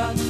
Time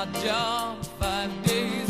my job five days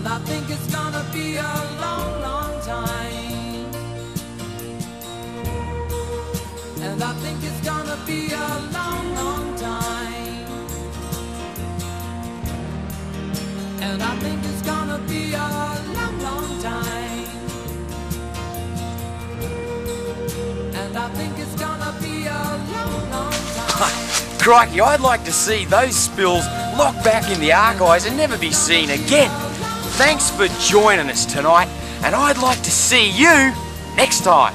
And I think it's gonna be a long, long time. And I think it's gonna be a long, long time. And I think it's gonna be a long, long time. And I think it's gonna be a long, long time. Crikey, I'd like to see those spills locked back in the archives and never be seen again. Thanks for joining us tonight, and I'd like to see you next time.